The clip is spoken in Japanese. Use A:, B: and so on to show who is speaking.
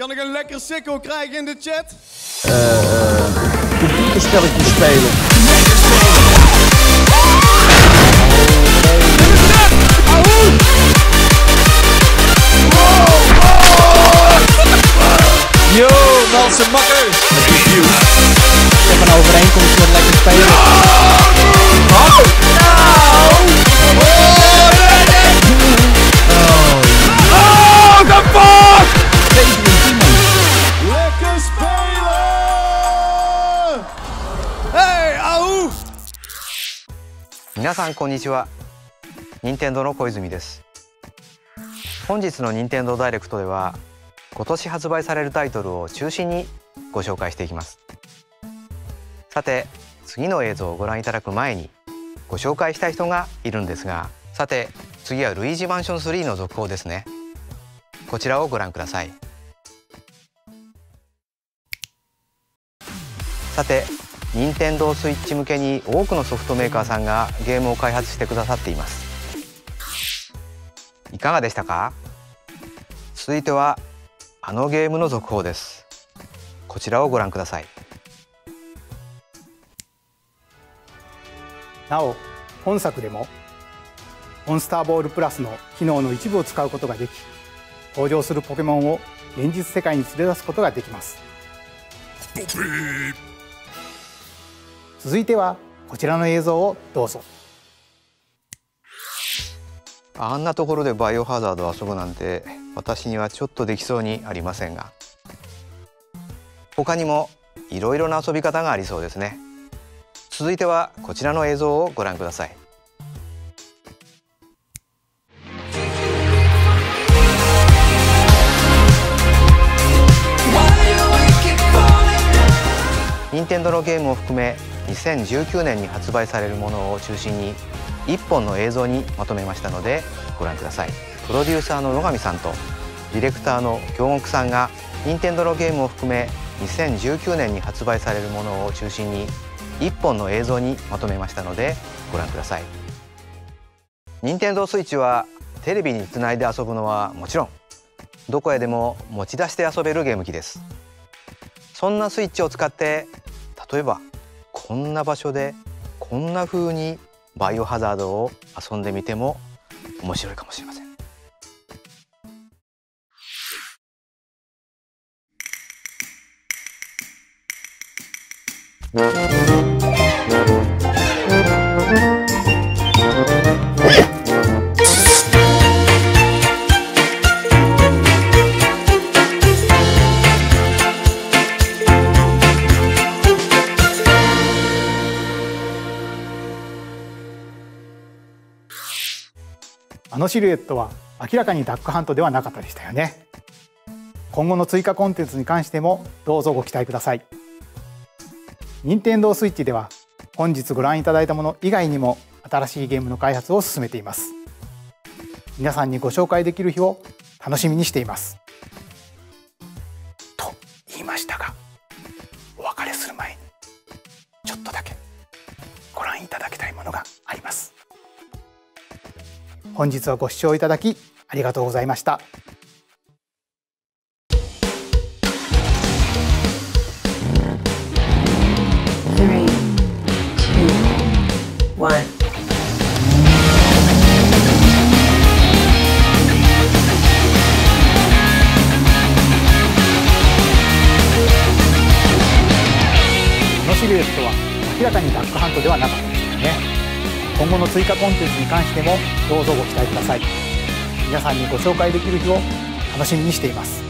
A: Kan ik een lekker sikko krijgen in de chat?
B: computerspelletjes spelen. Yo, Nelson Makker. Ik heb een overeenkomst met lekker spelen.
C: 皆さんこんにちは。任天堂の小泉です。本日の任天堂ダイレクトでは今年発売されるタイトルを中心にご紹介していきます。さて次の映像をご覧いただく前にご紹介したい人がいるんですがさて次はルイージマンション3の続報ですね。こちらをご覧ください。さて任天堂スイッチ向けに多くのソフトメーカーさんがゲームを開発してくださっています。いかがでしたか？続いてはあのゲームの続報です。こちらをご覧ください。
D: なお本作でもモンスターボールプラスの機能の一部を使うことができ登場するポケモンを現実世界に連れ出すことができます続いてはこちらの映像をどうぞ。
C: あんなところでバイオハザードを遊ぶなんて私にはちょっとできそうにありませんが。他にもいろいろな遊び方がありそうですね。続いてはこちらの映像をご覧ください。任天堂のゲームを含め2019年に発売されるものを中心に1本の映像にまとめましたのでご覧ください。プロデューサーの野上さんとディレクターの京極さんが任天堂のゲームを含め2019年に発売されるものを中心に1本の映像にまとめましたのでご覧ください。任天堂スイッチはテレビにつないで遊ぶのはもちろんどこへでも持ち出して遊べるゲーム機です。そんなスイッチを使って例えばこんな場所でこんな風にバイオハザードを遊んでみても面白いかもしれません。
D: あのシルエットは明らかにダックハントではなかったでしたよね。今後の追加コンテンツに関してもどうぞご期待ください。任天堂スイッチでは本日ご覧いただいたもの以外にも新しいゲームの開発を進めています。皆さんにご紹介できる日を楽しみにしています。と言いましたがお別れする前にちょっとだけご覧いただきたいものがあります。本日はご視聴いただきありがとうございました。
E: three,
D: シルエットは明らかにダックハントではなかったでしたよね今後の追加コンテンツに関してもどうぞご期待ください。皆さんにご紹介できる日を楽しみにしています。